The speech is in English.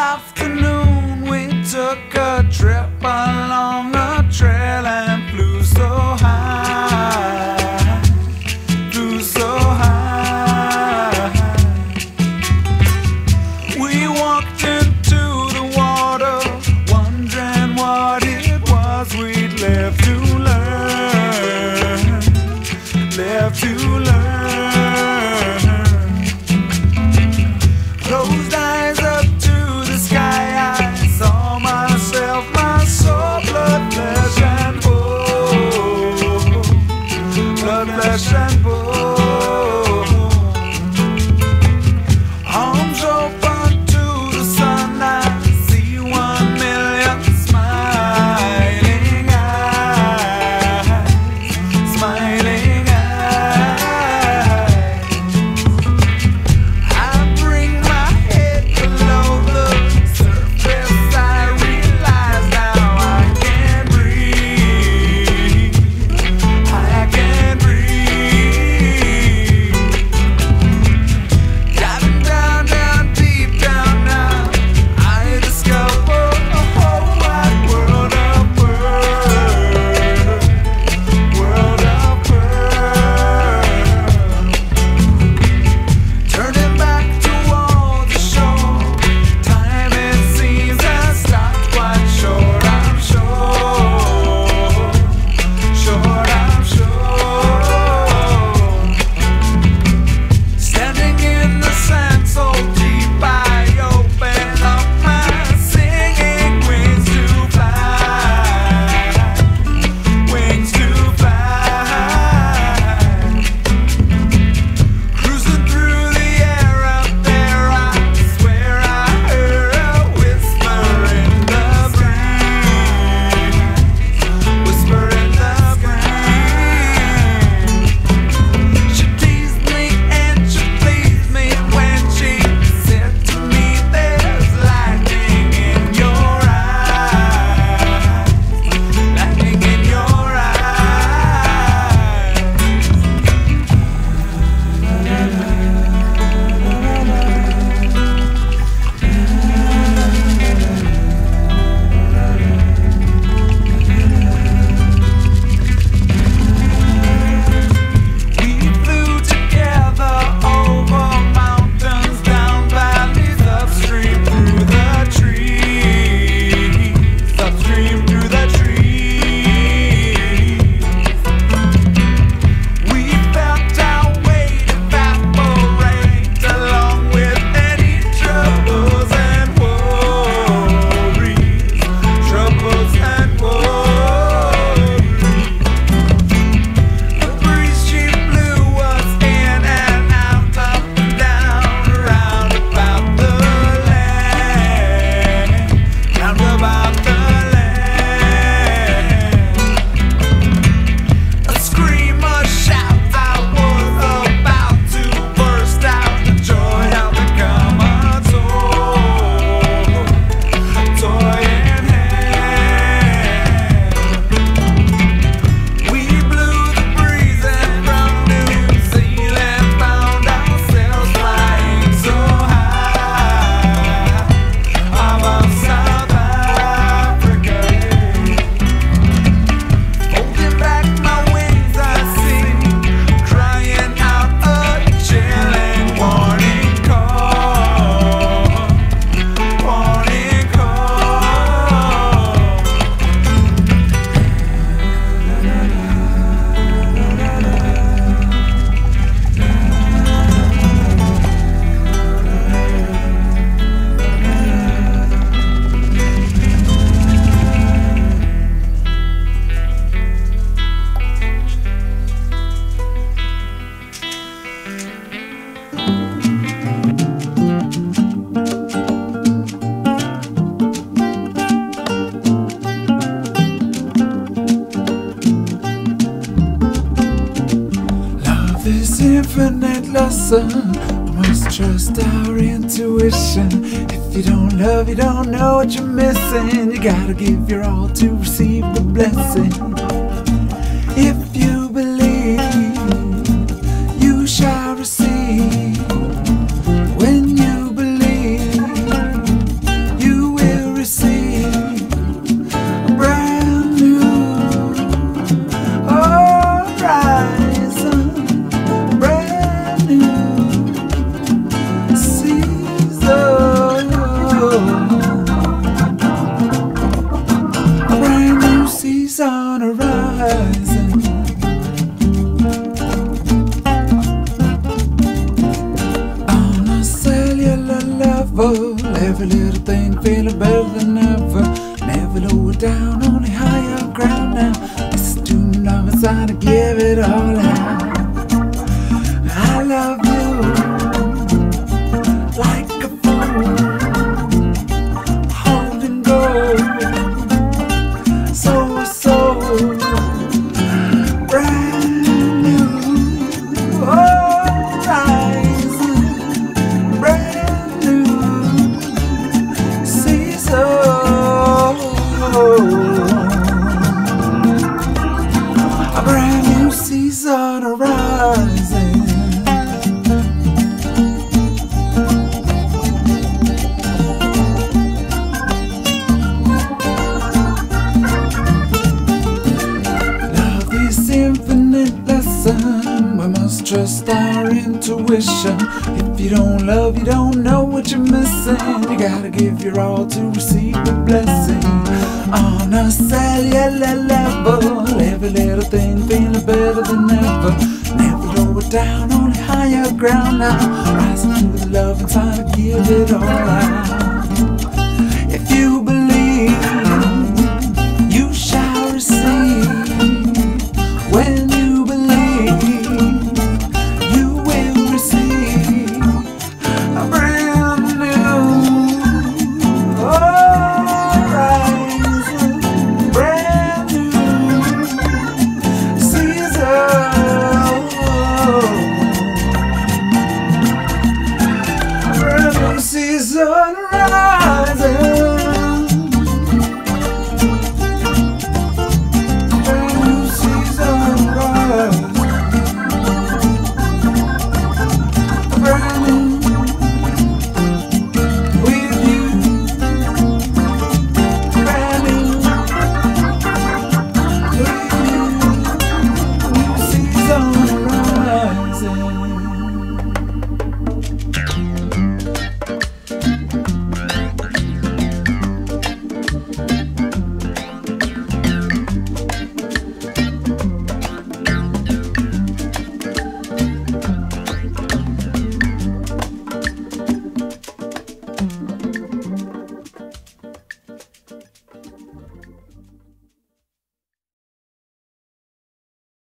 afternoon. We took a trip along the infinite lesson. I uh, must trust our intuition. If you don't love, you don't know what you're missing. You gotta give your all to receive the blessing. Every little thing feeling better than ever. Never lower down, only higher ground now. This is too long, it's time to give it all out. Trust our intuition. If you don't love, you don't know what you're missing. You gotta give your all to receive the blessing. On a cellular level, every little thing feeling better than ever. Never lower down, only higher ground now. Rising